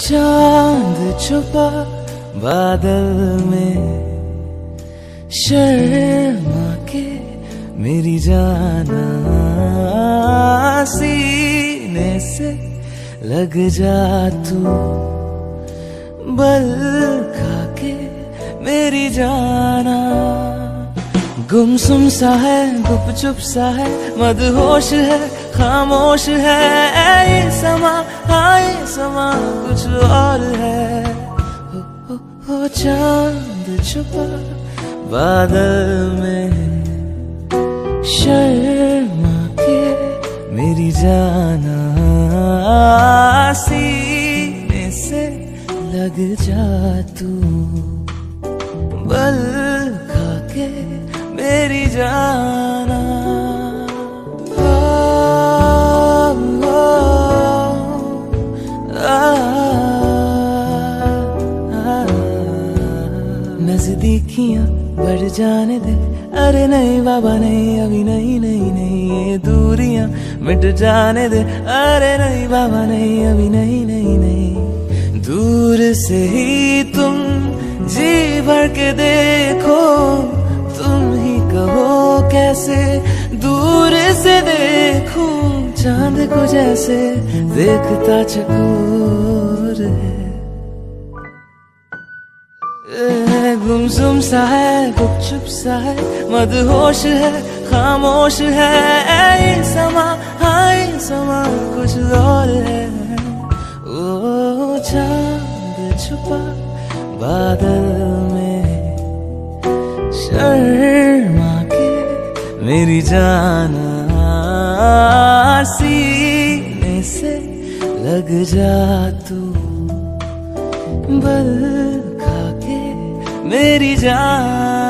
चाँद छुपा बादल में। शर्मा के मेरी जाना सीने से लग जा तू। बल खा के मेरी जाना गुमसुम सा है गुपचुप सा है मदहोश है खामोश है। ये समा ये समा कुछ और है। हो, चाँद छुपा बादल में। शर्मा के मेरी जाना सीने से लग जा तू। बल मेरी जाना। नजदीकियाँ बढ़ जाने दे। अरे नहीं बाबा, नहीं, अभी नहीं नहीं नहीं, ये दूरियाँ मिट जाने दे। अरे नहीं बाबा, नहीं, अभी नहीं नहीं नहीं, दूर से ही तुम जी भर के देखो। कैसे दूर से देखूँ? चाँद को जैसे देखता चकोर है। गुमसुम सा है, गुपचुप सा है, मदहोश है, खामोश है। ये समा हाय समा, कुछ और है। ओ, चाँद छुपा बादल में शर्मा मेरी जाना सीने से लग जा तू। बल खा के मेरी जाना।